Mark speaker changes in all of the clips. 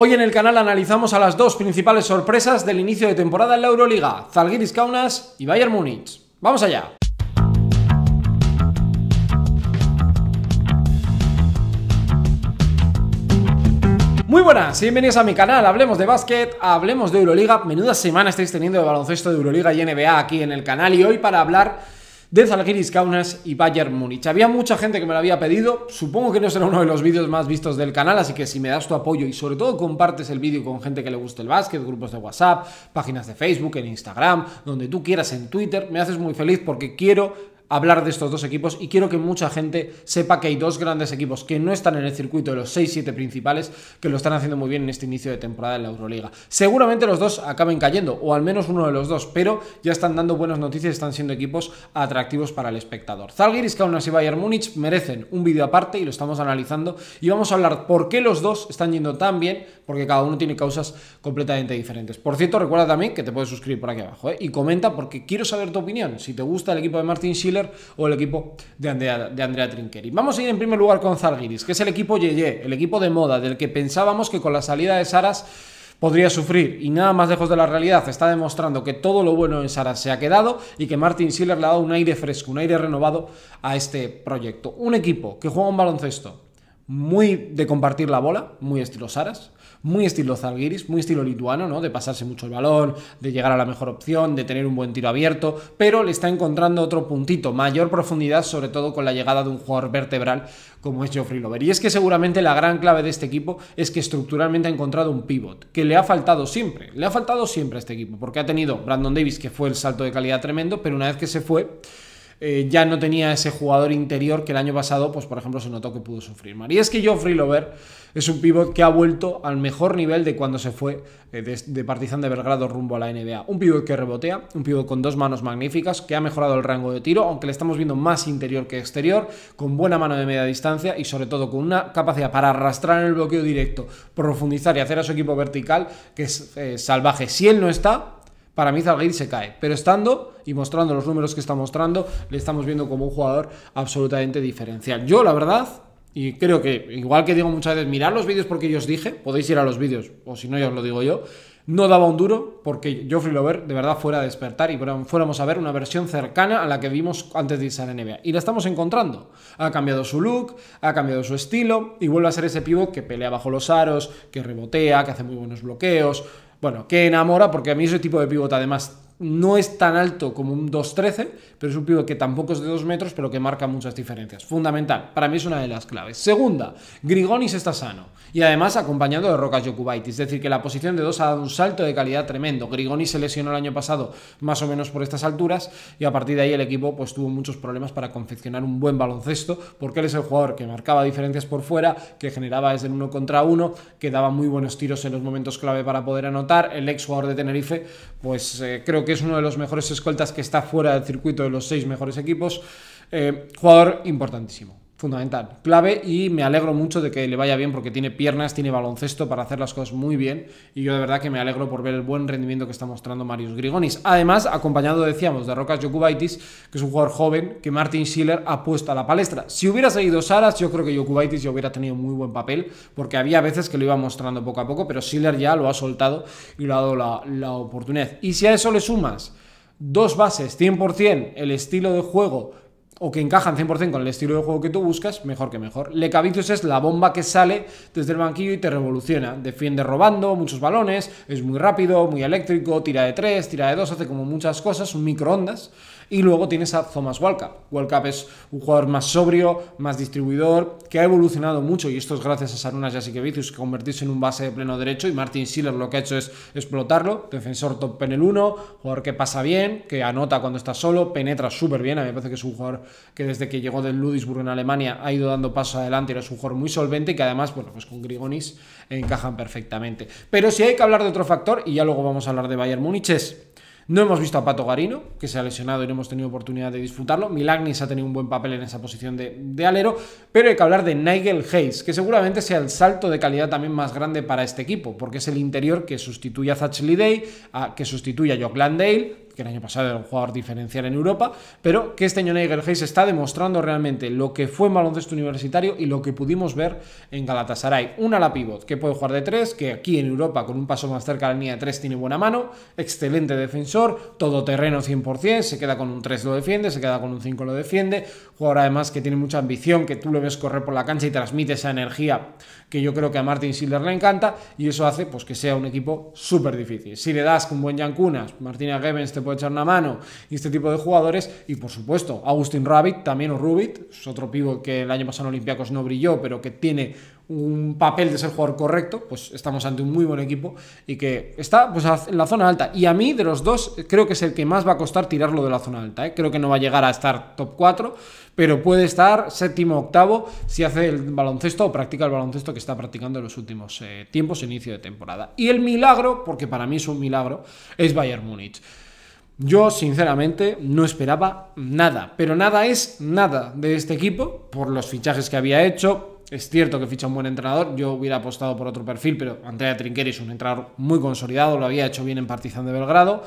Speaker 1: Hoy en el canal analizamos a las dos principales sorpresas del inicio de temporada en la Euroliga, Zalgiris Kaunas y Bayern Múnich. ¡Vamos allá! Muy buenas, bienvenidos a mi canal, hablemos de básquet, hablemos de Euroliga, menuda semana estáis teniendo de baloncesto de Euroliga y NBA aquí en el canal y hoy para hablar de Zalgiris Kaunas y Bayern Múnich. Había mucha gente que me lo había pedido, supongo que no será uno de los vídeos más vistos del canal, así que si me das tu apoyo y sobre todo compartes el vídeo con gente que le guste el básquet, grupos de WhatsApp, páginas de Facebook, en Instagram, donde tú quieras, en Twitter, me haces muy feliz porque quiero hablar de estos dos equipos y quiero que mucha gente sepa que hay dos grandes equipos que no están en el circuito de los 6-7 principales que lo están haciendo muy bien en este inicio de temporada en la Euroliga. Seguramente los dos acaben cayendo, o al menos uno de los dos, pero ya están dando buenas noticias, están siendo equipos atractivos para el espectador. Zalgiris, Kaunas y Bayern Múnich merecen un vídeo aparte y lo estamos analizando y vamos a hablar por qué los dos están yendo tan bien, porque cada uno tiene causas completamente diferentes. Por cierto, recuerda también que te puedes suscribir por aquí abajo ¿eh? y comenta porque quiero saber tu opinión. Si te gusta el equipo de Martin Schiller, o el equipo de Andrea, de. Vamos a ir en primer lugar con Zalgiris, que es el equipo Yeye, el equipo de moda, del que pensábamos que con la salida de Saras podría sufrir y nada más lejos de la realidad está demostrando que todo lo bueno en Saras se ha quedado y que Martin Schiller le ha dado un aire fresco, un aire renovado a este proyecto. Un equipo que juega un baloncesto muy de compartir la bola, muy estilo Saras, muy estilo Zalgiris, muy estilo lituano, ¿no? De pasarse mucho el balón, de llegar a la mejor opción, de tener un buen tiro abierto, pero le está encontrando otro puntito, mayor profundidad, sobre todo con la llegada de un jugador vertebral como es Geoffrey Lover. Y es que seguramente la gran clave de este equipo es que estructuralmente ha encontrado un pivot, que le ha faltado siempre, le ha faltado siempre a este equipo, porque ha tenido Brandon Davis, que fue el salto de calidad tremendo, pero una vez que se fue, eh, ya no tenía ese jugador interior que el año pasado, pues por ejemplo, se notó que pudo sufrir más. Y es que Geoffrey Lover es un pivot que ha vuelto al mejor nivel de cuando se fue eh, de, Partizan de Belgrado rumbo a la NBA. Un pivot que rebotea, un pivot con dos manos magníficas, que ha mejorado el rango de tiro, aunque le estamos viendo más interior que exterior, con buena mano de media distancia y sobre todo con una capacidad para arrastrar en el bloqueo directo, profundizar y hacer a su equipo vertical, que es eh, salvaje. Si él no está, para mí Zalgiris se cae. Pero estando y mostrando los números que está mostrando, le estamos viendo como un jugador absolutamente diferencial. Yo, la verdad, y creo que, igual que digo muchas veces, mirad los vídeos porque yo os dije, podéis ir a los vídeos, o si no, ya os lo digo yo, no daba un duro porque Geoffrey Lover de verdad fuera a despertar y fuéramos a ver una versión cercana a la que vimos antes de irse a la NBA. Y la estamos encontrando. Ha cambiado su look, ha cambiado su estilo y vuelve a ser ese pivot que pelea bajo los aros, que rebotea, que hace muy buenos bloqueos, bueno, que enamora, porque a mí ese tipo de pivot además no es tan alto como un 2.13, pero es un pivot que tampoco es de 2 metros, pero que marca muchas diferencias. Fundamental, para mí es una de las claves. Segunda, Grigonis está sano y además acompañado de Rocas Jokubaitis, es decir, que la posición de 2 ha dado un salto de calidad tremendo. Grigonis se lesionó el año pasado más o menos por estas alturas y a partir de ahí el equipo pues tuvo muchos problemas para confeccionar un buen baloncesto, porque él es el jugador que marcaba diferencias por fuera, que generaba desde el uno contra uno, que daba muy buenos tiros en los momentos clave para poder anotar. El ex jugador de Tenerife, pues eh, creo que que es uno de los mejores escoltas que está fuera del circuito de los seis mejores equipos. Eh, jugador importantísimo, fundamental, clave y me alegro mucho de que le vaya bien porque tiene piernas, tiene baloncesto para hacer las cosas muy bien y yo de verdad que me alegro por ver el buen rendimiento que está mostrando Marius Grigonis. Además, acompañado, decíamos, de Rocas Jokubaitis, que es un jugador joven que Martin Schiller ha puesto a la palestra. Si hubiera seguido Saras, yo creo que Jokubaitis ya hubiera tenido muy buen papel porque había veces que lo iba mostrando poco a poco, pero Schiller ya lo ha soltado y le ha dado la, la oportunidad. Y si a eso le sumas dos bases, 100%, el estilo de juego o que encajan 100% con el estilo de juego que tú buscas, mejor que mejor. Lecavicius es la bomba que sale desde el banquillo y te revoluciona. Defiende robando muchos balones, es muy rápido, muy eléctrico, tira de 3, tira de 2, hace como muchas cosas, un microondas. Y luego tienes a Thomas Walkup. Walkup es un jugador más sobrio, más distribuidor, que ha evolucionado mucho, y esto es gracias a Sarunas Jasikevicius, que convertirse en un base de pleno derecho, y Martin Schiller lo que ha hecho es explotarlo. Defensor top en el 1, jugador que pasa bien, que anota cuando está solo, penetra súper bien. A mí me parece que es un jugador que desde que llegó del Ludwigsburg en Alemania ha ido dando paso adelante, y es un jugador muy solvente, y que además, bueno, pues con Grigonis encajan perfectamente. Pero si hay que hablar de otro factor, y ya luego vamos a hablar de Bayern Múnich, es no hemos visto a Pato Garino, que se ha lesionado y no hemos tenido oportunidad de disfrutarlo. Milagnis ha tenido un buen papel en esa posición de, alero, pero hay que hablar de Nigel Hayes, que seguramente sea el salto de calidad también más grande para este equipo, porque es el interior que sustituye a Zach Day, que sustituye a Jock Landale, que el año pasado era un jugador diferencial en Europa, pero que este año Nigel Hayes está demostrando realmente lo que fue en baloncesto universitario y lo que pudimos ver en Galatasaray. Una la pivot, que puede jugar de tres, que aquí en Europa con un paso más cerca de la línea de tres tiene buena mano, excelente defensor, todoterreno 100%, se queda con un 3 lo defiende, se queda con un 5 lo defiende, jugador además que tiene mucha ambición, que tú lo ves correr por la cancha y transmite esa energía que yo creo que a Martin Silver le encanta y eso hace pues que sea un equipo súper difícil. Si le das con buen Yankunas, Martina Gevens te puede echar una mano y este tipo de jugadores y por supuesto Agustin Rabbit, también o Rubit, es otro pivo que el año pasado en Olympiacos no brilló pero que tiene un papel de ser jugador correcto, pues estamos ante un muy buen equipo y que está pues, en la zona alta. Y a mí, de los dos, creo que es el que más va a costar tirarlo de la zona alta. ¿eh? Creo que no va a llegar a estar top 4, pero puede estar séptimo, octavo si hace el baloncesto o practica el baloncesto que está practicando en los últimos eh, tiempos, inicio de temporada. Y el milagro, porque para mí es un milagro, es Bayern Múnich. Yo, sinceramente, no esperaba nada, pero nada es nada de este equipo por los fichajes que había hecho, es cierto que ficha un buen entrenador, yo hubiera apostado por otro perfil, pero Andrea Trinqueri es un entrenador muy consolidado, lo había hecho bien en Partizan de Belgrado.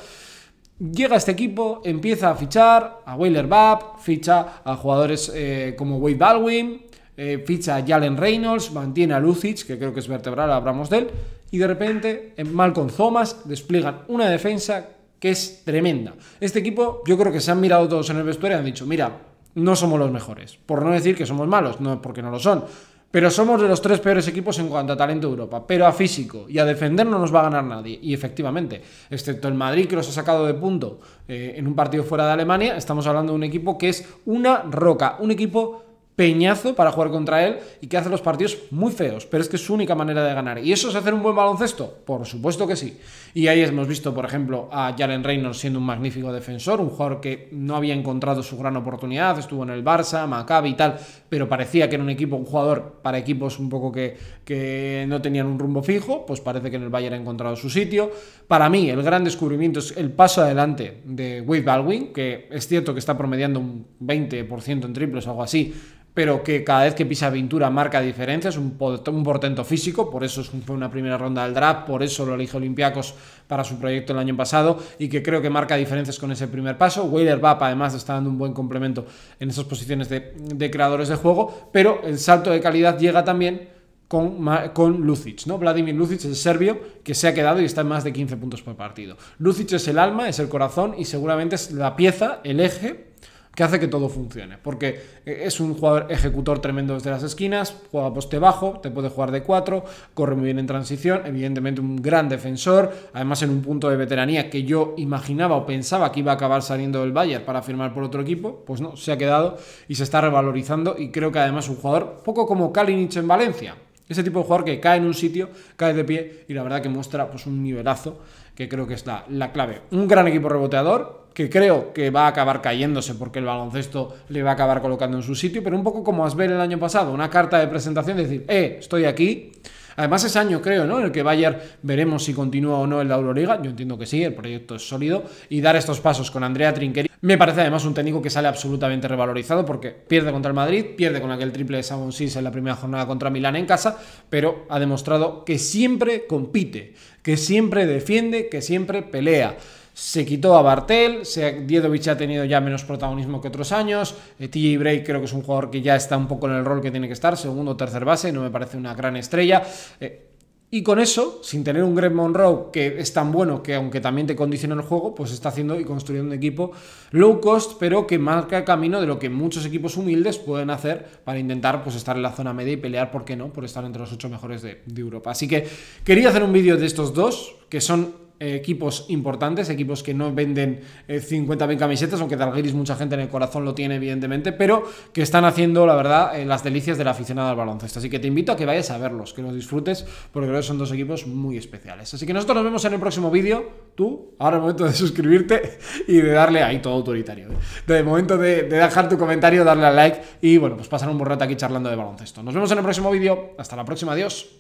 Speaker 1: Llega este equipo, empieza a fichar a Weiler Bab, ficha a jugadores eh, como Wade Baldwin, eh, ficha a Jalen Reynolds, mantiene a Lucic, que creo que es vertebral, hablamos de él, y de repente en Malcolm Thomas despliegan una defensa que es tremenda. Este equipo, yo creo que se han mirado todos en el vestuario y han dicho, mira, no somos los mejores, por no decir que somos malos, no porque no lo son, pero somos de los tres peores equipos en cuanto a talento de Europa. Pero a físico y a defender no nos va a ganar nadie. Y efectivamente, excepto el Madrid que los ha sacado de punto eh, en un partido fuera de Alemania, estamos hablando de un equipo que es una roca. Un equipo peñazo para jugar contra él y que hace los partidos muy feos, pero es que es su única manera de ganar. ¿Y eso es hacer un buen baloncesto? Por supuesto que sí. Y ahí hemos visto, por ejemplo, a Jalen Reynolds siendo un magnífico defensor, un jugador que no había encontrado su gran oportunidad, estuvo en el Barça, Maccabi y tal, pero parecía que era un equipo, un jugador para equipos un poco que, que no tenían un rumbo fijo, pues parece que en el Bayern ha encontrado su sitio. Para mí, el gran descubrimiento es el paso adelante de Wade Baldwin, que es cierto que está promediando un 20% en triples algo así, pero que cada vez que pisa pintura marca diferencias, un, un portento físico, por eso fue una primera ronda del draft, por eso lo elige Olympiacos para su proyecto el año pasado y que creo que marca diferencias con ese primer paso. Weiler Bap además está dando un buen complemento en esas posiciones de, de creadores de juego, pero el salto de calidad llega también con, con Lucic, ¿no? Vladimir Lucic, el serbio, que se ha quedado y está en más de 15 puntos por partido. Lucic es el alma, es el corazón y seguramente es la pieza, el eje que hace que todo funcione. Porque eh, es un jugador ejecutor tremendo desde las esquinas, juega poste bajo, te puede jugar de 4, corre muy bien en transición, evidentemente un gran defensor, además en un punto de veteranía que yo imaginaba o pensaba que iba a acabar saliendo del Bayern para firmar por otro equipo, pues no, se ha quedado y se está revalorizando y creo que además un jugador poco como Kalinic en Valencia. Ese tipo de jugador que cae en un sitio, cae de pie y la verdad que muestra pues, un nivelazo que creo que es la, la clave. Un gran equipo reboteador, que creo que va a acabar cayéndose porque el baloncesto le va a acabar colocando en su sitio, pero un poco como Asbel el año pasado, una carta de presentación, de decir, eh, estoy aquí. Además es año, creo, ¿no? En el que Bayern veremos si continúa o no en la Euroliga. Yo entiendo que sí, el proyecto es sólido. Y dar estos pasos con Andrea Trinqueri me parece además un técnico que sale absolutamente revalorizado porque pierde contra el Madrid, pierde con aquel triple de Samon en la primera jornada contra Milán en casa, pero ha demostrado que siempre compite, que siempre defiende, que siempre pelea. Se quitó a Bartel, Diedovic ha tenido ya menos protagonismo que otros años, eh, TJ Bray creo que es un jugador que ya está un poco en el rol que tiene que estar, segundo o tercer base, no me parece una gran estrella. Eh, y con eso, sin tener un Greg Monroe que es tan bueno que aunque también te condiciona el juego, pues está haciendo y construyendo un equipo low cost, pero que marca el camino de lo que muchos equipos humildes pueden hacer para intentar pues estar en la zona media y pelear, ¿por qué no?, por estar entre los ocho mejores de, de Europa. Así que quería hacer un vídeo de estos dos, que son equipos importantes, equipos que no venden 50.000 eh, camisetas, aunque Dalgiris mucha gente en el corazón lo tiene, evidentemente, pero que están haciendo, la verdad, eh, las delicias de la aficionada al baloncesto. Así que te invito a que vayas a verlos, que los disfrutes, porque creo que son dos equipos muy especiales. Así que nosotros nos vemos en el próximo vídeo. Tú, ahora es momento de suscribirte y de darle ahí todo autoritario. ¿eh? De momento de, de dejar tu comentario, darle al like y, bueno, pues pasar un buen rato aquí charlando de baloncesto. Nos vemos en el próximo vídeo. Hasta la próxima. Adiós.